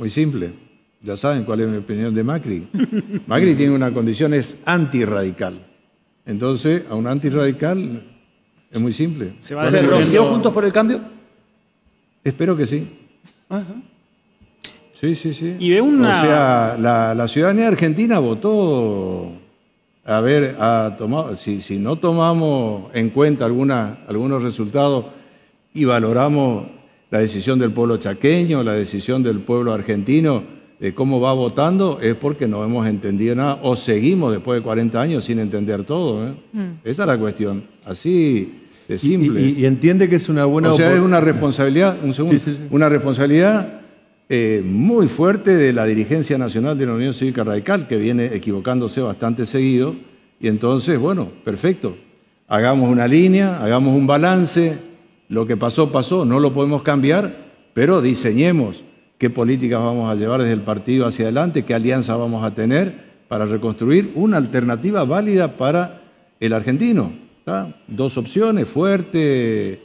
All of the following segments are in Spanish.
Muy simple. Ya saben cuál es mi opinión de Macri. Macri tiene una condición, es antirradical. Entonces, a un antirradical es muy simple. ¿Se, va ¿Se rompió juntos por el cambio? Espero que sí. Sí, sí, sí. Y ve una... O sea, la, la ciudadanía argentina votó a ver, ha tomado, si, si, no tomamos en cuenta alguna, algunos resultados y valoramos la decisión del pueblo chaqueño, la decisión del pueblo argentino de cómo va votando, es porque no hemos entendido nada o seguimos después de 40 años sin entender todo. ¿eh? Mm. Esta es la cuestión. Así de simple. Y, entiende que es una buena... O sea, es una responsabilidad, un segundo, una responsabilidad eh, muy fuerte de la dirigencia nacional de la Unión Cívica Radical, que viene equivocándose bastante seguido. Y entonces, bueno, perfecto. Hagamos una línea, hagamos un balance, lo que pasó, pasó, no lo podemos cambiar, pero diseñemos qué políticas vamos a llevar desde el partido hacia adelante, qué alianza vamos a tener para reconstruir una alternativa válida para el argentino. Dos opciones, fuerte,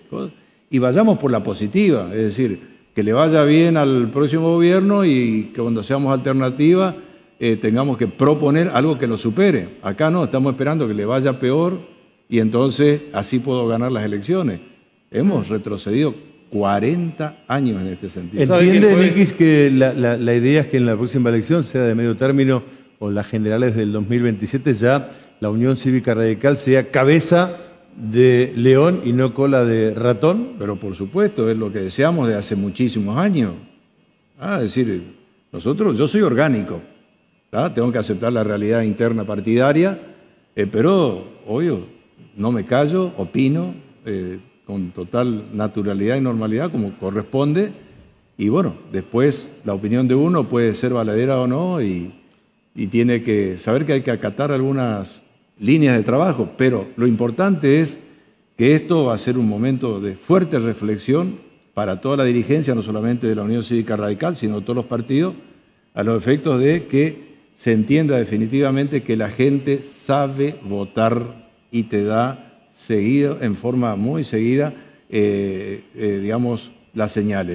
y vayamos por la positiva, es decir, que le vaya bien al próximo gobierno y que cuando seamos alternativa eh, tengamos que proponer algo que lo supere. Acá no, estamos esperando que le vaya peor y entonces así puedo ganar las elecciones. Hemos retrocedido 40 años en este sentido. ¿Entiende, Nikis, que la, idea es que en la próxima elección, sea de medio término o las generales del 2027, ya la Unión Cívica Radical sea cabeza de león y no cola de ratón? Pero por supuesto, es lo que deseamos de hace muchísimos años. Ah, es decir, nosotros, yo soy orgánico, tengo que aceptar la realidad interna partidaria, eh, pero, obvio, no me callo, opino, eh, con total naturalidad y normalidad como corresponde. Y bueno, después la opinión de uno puede ser valedera o no y, tiene que saber que hay que acatar algunas líneas de trabajo, pero lo importante es que esto va a ser un momento de fuerte reflexión para toda la dirigencia, no solamente de la Unión Cívica Radical, sino de todos los partidos, a los efectos de que se entienda definitivamente que la gente sabe votar y te da seguido, en forma muy seguida, eh, eh, digamos, las señales.